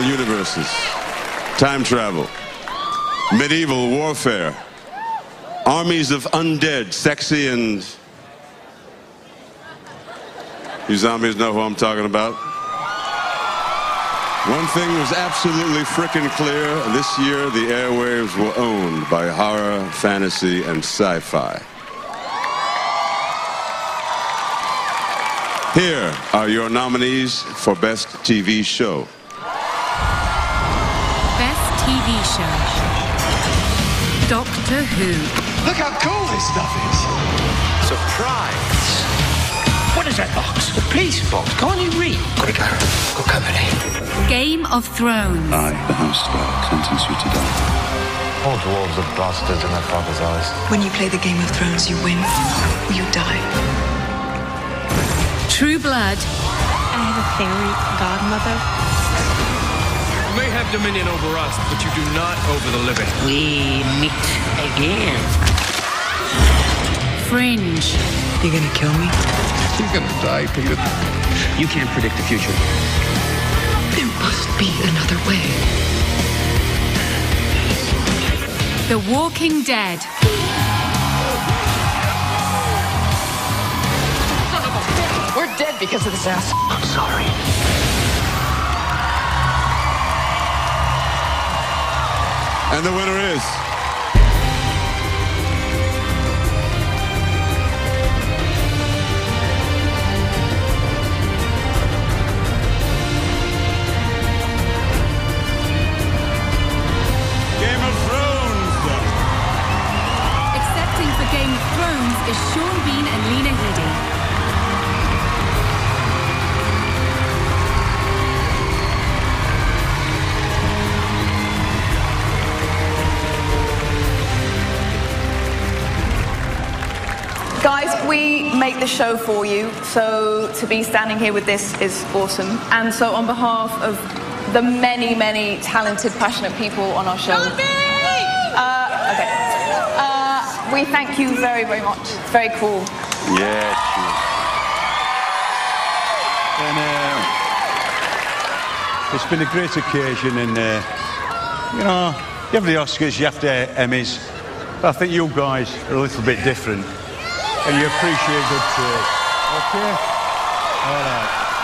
parallel universes, time travel, medieval warfare, armies of undead, sexy and. You zombies know who I'm talking about? One thing was absolutely frickin' clear. This year, the airwaves were owned by horror, fantasy, and sci fi. Here are your nominees for Best TV Show. Show. Doctor Who. Look how cool this stuff is. Surprise! What is that box? The police box. Can't you read? Got a go. Got company. Game of Thrones. I, the House Stark, sentence you to die. All dwarves are bastards in their father's eyes. When you play the Game of Thrones, you win or you die. True Blood. I have a fairy godmother. You may have dominion over us, but you do not over the living. We meet again. Fringe. You gonna kill me? He's gonna die, Peter. You can't predict the future. There must be another way. The Walking Dead. We're dead because of this ass. I'm sorry. And the winner is. Game of Thrones. Accepting for Game of Thrones is Sean Bean and Lena Headey. Guys, we make the show for you, so to be standing here with this is awesome. And so, on behalf of the many, many talented, passionate people on our show, uh, okay, uh, we thank you very, very much. It's very cool. Yeah, And uh, it's been a great occasion, and uh, you know, you have the Oscars, you have the Emmys, but I think you guys are a little bit different, and you appreciate good trade. Okay, all right.